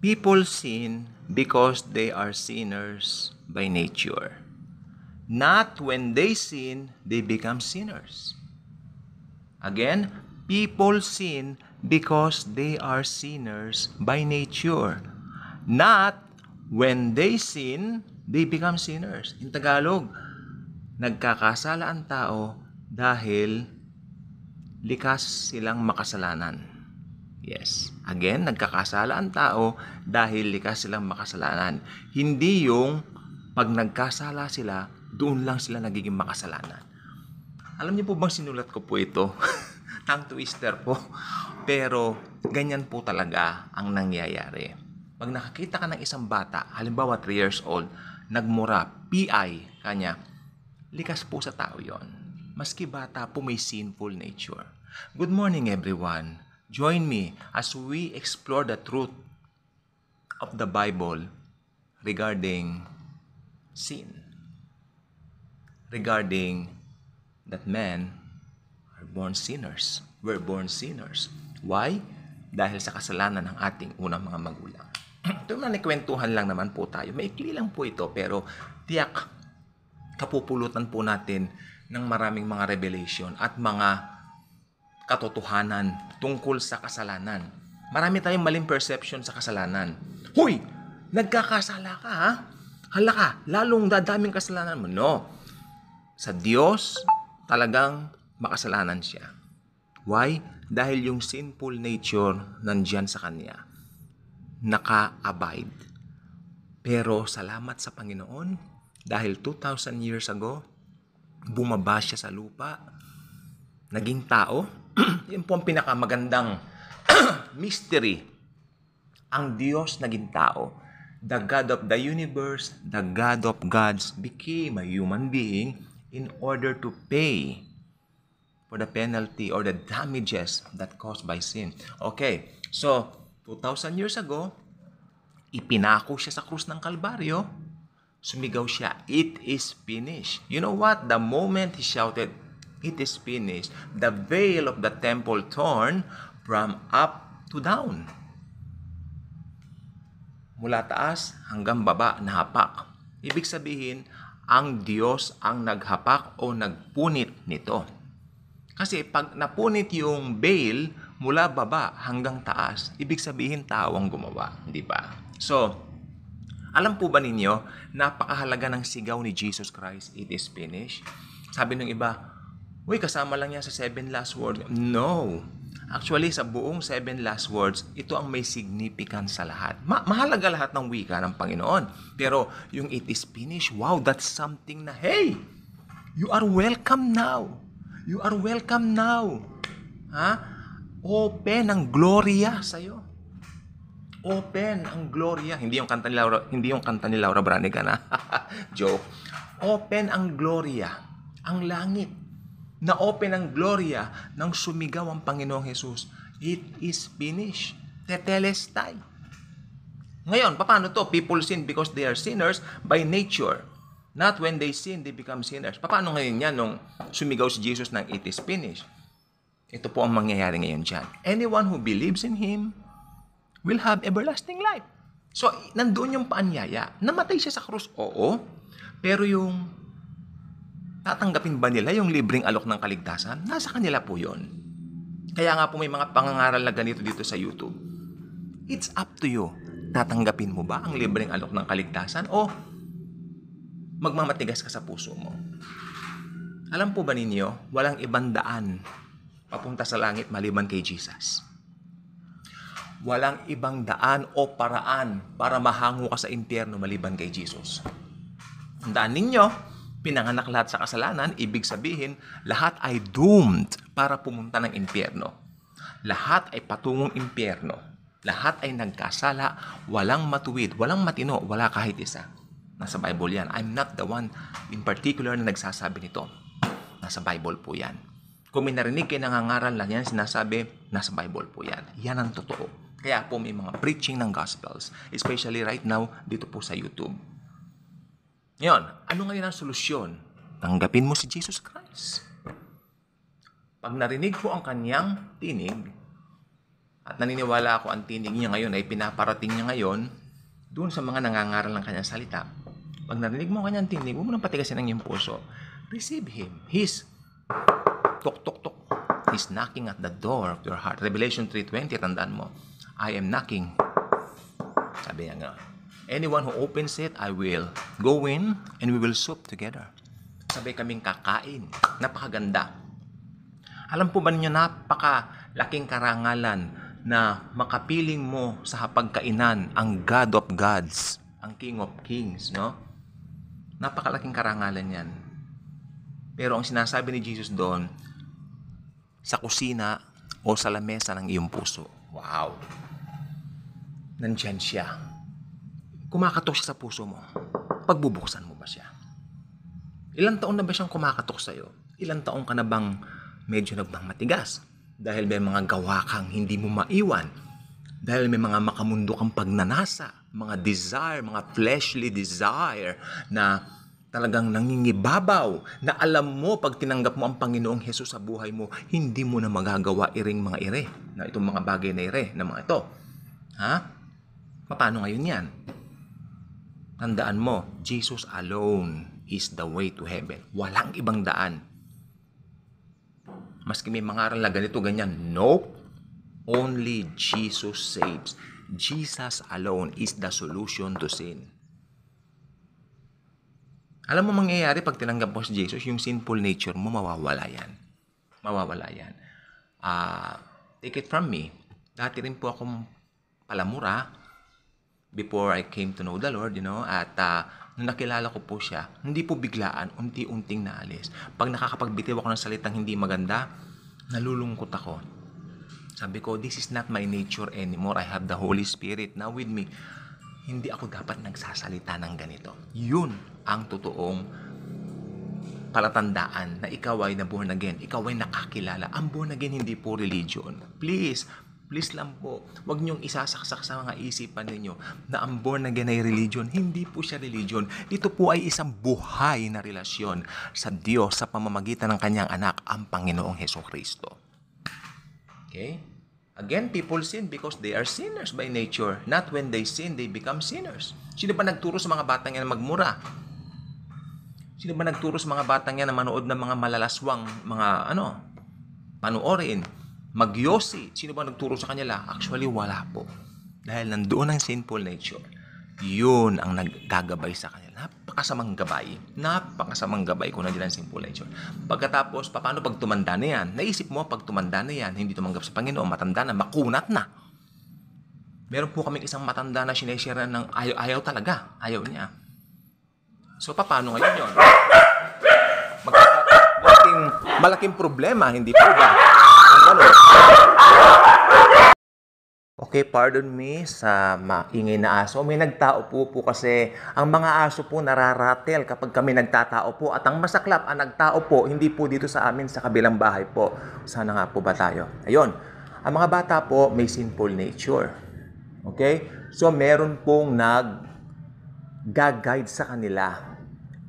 People sin because they are sinners by nature. Not when they sin, they become sinners. Again, people sin because they are sinners by nature. Not when they sin, they become sinners. In Tagalog, nagkakasala ang tao dahil likas silang makasalanan. Yes. Again, nagkakasala ang tao dahil likas silang makasalanan. Hindi yung pag nagkasala sila, doon lang sila nagiging makasalanan. Alam niyo po bang sinulat ko po ito? Tongue twister po. Pero ganyan po talaga ang nangyayari. Pag nakakita ka ng isang bata, halimbawa 3 years old, nagmura, PI, kanya, likas po sa tao yon. Maski bata po may sinful nature. Good morning everyone. Join me as we explore the truth of the Bible regarding sin. Regarding that men are born sinners. We're born sinners. Why? Dahil sa kasalanan ng ating unang mga magulang. Ito na kwentuhan lang naman po tayo. Maikli lang po ito pero tiyak kapupulutan po natin ng maraming mga revelation at mga katotohanan tungkol sa kasalanan. Marami tayong maling perception sa kasalanan. Huy! Nagkakasala ka ha? Hala ka, lalong dadaming kasalanan mo. No. Sa Diyos, talagang makasalanan siya. Why? Dahil yung sinful nature nandyan sa Kanya. Naka-abide. Pero salamat sa Panginoon, dahil 2,000 years ago, bumaba siya sa lupa, naging tao, yun po ang pinakamagandang mystery. Ang Diyos naging tao. The God of the universe, the God of gods became a human being in order to pay for the penalty or the damages that caused by sin. Okay, so 2,000 years ago, ipinako siya sa krus ng Kalbaryo, sumigaw siya, it is finished. You know what? The moment he shouted, it is finished, the veil of the temple torn from up to down. Mula taas hanggang baba, nahapak. Ibig sabihin, ang Diyos ang naghapak o nagpunit nito. Kasi pag napunit yung veil mula baba hanggang taas, ibig sabihin tao ang gumawa, di ba? So, alam po ba ninyo, napakahalaga ng sigaw ni Jesus Christ, it is finished. Sabi ng iba, Uy, kasama lang yan sa seven last words. No. Actually, sa buong seven last words, ito ang may significance sa lahat. Ma- mahalaga lahat ng wika ng Panginoon. Pero yung it is finished, wow, that's something na, hey, you are welcome now. You are welcome now. Ha? Open ang gloria sa'yo. Open ang gloria. Hindi yung kanta ni Laura, hindi yung kanta ni Laura Branigan, ha? Joke. Open ang gloria. Ang langit na open ang gloria nang sumigaw ang Panginoong Jesus. It is finished. Tetelestai. Ngayon, paano to? People sin because they are sinners by nature. Not when they sin, they become sinners. Paano ngayon yan nung sumigaw si Jesus ng it is finished? Ito po ang mangyayari ngayon dyan. Anyone who believes in Him will have everlasting life. So, nandun yung paanyaya. Namatay siya sa krus, oo. Pero yung tatanggapin ba nila yung libreng alok ng kaligtasan? Nasa kanila po yon. Kaya nga po may mga pangangaral na ganito dito sa YouTube. It's up to you. Tatanggapin mo ba ang libreng alok ng kaligtasan o magmamatigas ka sa puso mo? Alam po ba ninyo, walang ibang daan papunta sa langit maliban kay Jesus. Walang ibang daan o paraan para mahango ka sa impyerno maliban kay Jesus. Tandaan ninyo, pinanganak lahat sa kasalanan, ibig sabihin, lahat ay doomed para pumunta ng impyerno. Lahat ay patungong impyerno. Lahat ay nagkasala, walang matuwid, walang matino, wala kahit isa. Nasa Bible yan. I'm not the one in particular na nagsasabi nito. Nasa Bible po yan. Kung may narinig kayo nangangaral lang yan, sinasabi, nasa Bible po yan. Yan ang totoo. Kaya po may mga preaching ng Gospels, especially right now dito po sa YouTube. Ngayon, ano ngayon ang solusyon? Tanggapin mo si Jesus Christ. Pag narinig mo ang kanyang tinig, At naniniwala ako ang tinig niya ngayon ay pinaparating niya ngayon doon sa mga nangangaral ng kanyang salita. Pag narinig mo ang kanyang tinig, huwag mo nang patigasin ang iyong puso. Receive Him. He's tok tok tok. He's knocking at the door of your heart. Revelation 3.20, tandaan mo. I am knocking. Sabi niya nga, anyone who opens it, I will go in and we will sup together. Sabay kaming kakain. Napakaganda. Alam po ba ninyo, napakalaking karangalan na makapiling mo sa hapagkainan ang God of Gods, ang King of Kings, no? Napakalaking karangalan yan. Pero ang sinasabi ni Jesus doon, sa kusina o sa lamesa ng iyong puso. Wow! Nandyan siya. Kumakatok siya sa puso mo. Pagbubuksan mo ba siya? Ilang taon na ba siyang kumakatok sa'yo? Ilang taon ka na bang medyo nagbang matigas? Dahil may mga gawa kang hindi mo maiwan. Dahil may mga makamundo kang pagnanasa, mga desire, mga fleshly desire na talagang nangingibabaw na alam mo pag tinanggap mo ang Panginoong Hesus sa buhay mo, hindi mo na magagawa iring mga ire na itong mga bagay na ire na mga ito. Ha? Paano ngayon yan? Tandaan mo, Jesus alone is the way to heaven. Walang ibang daan. Maski may mga aral na ganito, ganyan. Nope. Only Jesus saves. Jesus alone is the solution to sin. Alam mo mangyayari pag tinanggap mo si Jesus, yung sinful nature mo, mawawala yan. Mawawala yan. Uh, take it from me. Dati rin po akong palamura before I came to know the Lord, you know, at uh, nung nakilala ko po siya, hindi po biglaan, unti-unting naalis. Pag nakakapagbitiw ako ng salitang hindi maganda, nalulungkot ako. Sabi ko, this is not my nature anymore. I have the Holy Spirit now with me. Hindi ako dapat nagsasalita ng ganito. Yun ang totoong palatandaan na ikaw ay na born again. Ikaw ay nakakilala. Ang born again hindi po religion. Please, please lang po, huwag niyong isasaksak sa mga isipan ninyo na ang born again ay religion. Hindi po siya religion. Ito po ay isang buhay na relasyon sa Diyos sa pamamagitan ng kanyang anak, ang Panginoong Heso Kristo. Okay? Again, people sin because they are sinners by nature. Not when they sin, they become sinners. Sino ba nagturo sa mga batang yan na magmura? Sino ba nagturo sa mga batang yan na manood ng mga malalaswang mga ano, panoorin, magyosi? Sino ba nagturo sa kanila? Actually, wala po. Dahil nandoon ang sinful nature. Yun ang naggagabay sa kanila napakasamang gabay. Napakasamang gabay kung nandiyan ang simple nature. Pagkatapos, paano pag tumanda na yan? Naisip mo, pag tumanda na yan, hindi tumanggap sa Panginoon, matanda na, makunat na. Meron po kaming isang matanda na sineshare ng ayaw, ayaw talaga. Ayaw niya. So, paano ngayon yun? Magkakating malaking problema, hindi po ba? Ano, Okay, pardon me sa maingay na aso. May nagtao po po kasi ang mga aso po nararatel kapag kami nagtatao po. At ang masaklap, ang nagtao po, hindi po dito sa amin sa kabilang bahay po. Sana nga po ba tayo? Ayun, ang mga bata po may sinful nature. Okay? So, meron pong nag-guide sa kanila.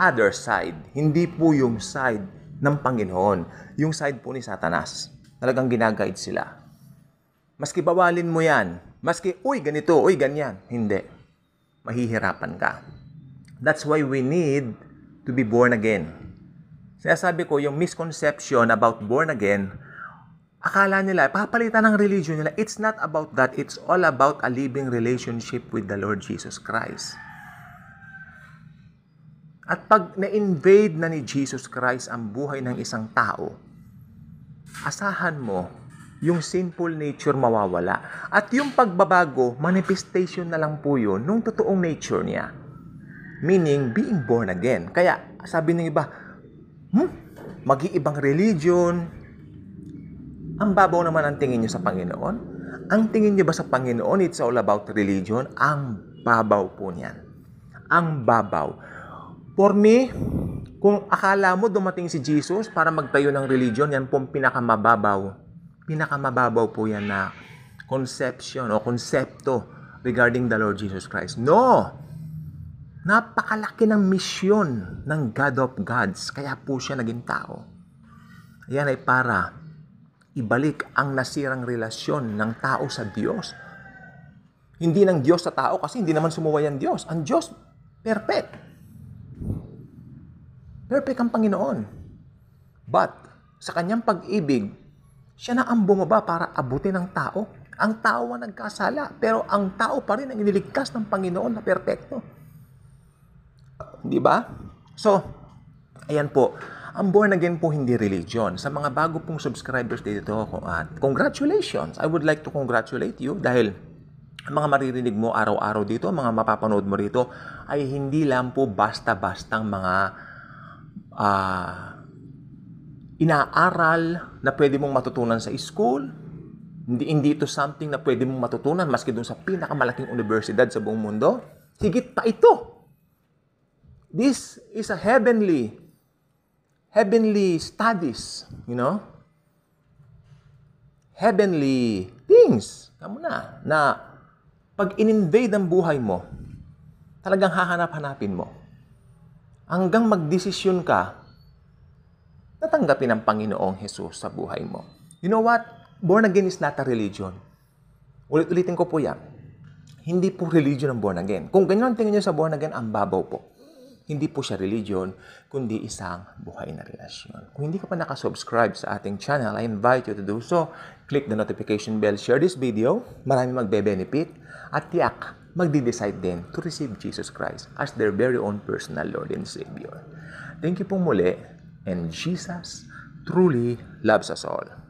Other side. Hindi po yung side ng Panginoon. Yung side po ni Satanas. Talagang ginaguide sila. Maski bawalin mo yan. Maski, uy, ganito, uy, ganyan. Hindi. Mahihirapan ka. That's why we need to be born again. Sinasabi ko, yung misconception about born again, akala nila, papalitan ng religion nila. It's not about that. It's all about a living relationship with the Lord Jesus Christ. At pag na-invade na ni Jesus Christ ang buhay ng isang tao, asahan mo yung sinful nature mawawala. At yung pagbabago, manifestation na lang po yun nung totoong nature niya. Meaning, being born again. Kaya, sabi ng iba, hmm, mag-iibang religion. Ang babaw naman ang tingin niyo sa Panginoon. Ang tingin niyo ba sa Panginoon, it's all about religion? Ang babaw po niyan. Ang babaw. For me, kung akala mo dumating si Jesus para magtayo ng religion, yan pong pinakamababaw pinakamababaw po yan na conception o konsepto regarding the Lord Jesus Christ. No! Napakalaki ng misyon ng God of Gods. Kaya po siya naging tao. Yan ay para ibalik ang nasirang relasyon ng tao sa Diyos. Hindi ng Diyos sa tao kasi hindi naman sumuway ang Diyos. Ang Diyos, perfect. Perfect ang Panginoon. But, sa kanyang pag-ibig, siya na ang bumaba para abutin ang tao. Ang tao ang nagkasala, pero ang tao pa rin ang iniligtas ng Panginoon na perpekto. Di ba? So, ayan po. Ang born again po hindi religion. Sa mga bago pong subscribers dito, uh, congratulations. I would like to congratulate you dahil ang mga maririnig mo araw-araw dito, mga mapapanood mo rito, ay hindi lang po basta-bastang mga uh, inaaral na pwede mong matutunan sa school. Hindi, hindi ito something na pwede mong matutunan maski doon sa pinakamalaking universidad sa buong mundo. Higit pa ito. This is a heavenly, heavenly studies, you know? Heavenly things. Kamu na, na pag in-invade ang buhay mo, talagang hahanap-hanapin mo. Hanggang magdesisyon ka, natanggapin ng Panginoong Jesus sa buhay mo. You know what? Born again is not a religion. Ulit-ulitin ko po yan. Hindi po religion ang born again. Kung ganyan ang tingin nyo sa born again, ang babaw po. Hindi po siya religion, kundi isang buhay na relasyon. Kung hindi ka pa nakasubscribe sa ating channel, I invite you to do so. Click the notification bell, share this video, marami magbe-benefit, at tiyak, magde-decide din to receive Jesus Christ as their very own personal Lord and Savior. Thank you pong muli, and Jesus truly loves us all.